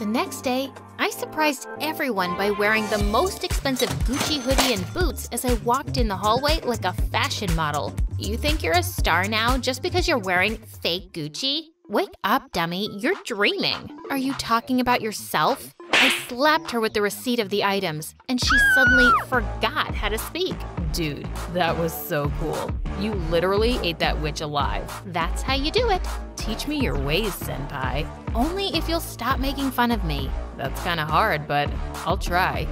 The next day, I surprised everyone by wearing the most expensive Gucci hoodie and boots as I walked in the hallway like a fashion model. You think you're a star now just because you're wearing fake Gucci? Wake up, dummy, you're dreaming. Are you talking about yourself? I slapped her with the receipt of the items, and she suddenly forgot how to speak. Dude, that was so cool. You literally ate that witch alive. That's how you do it. Teach me your ways, senpai. Only if you'll stop making fun of me. That's kinda hard, but I'll try.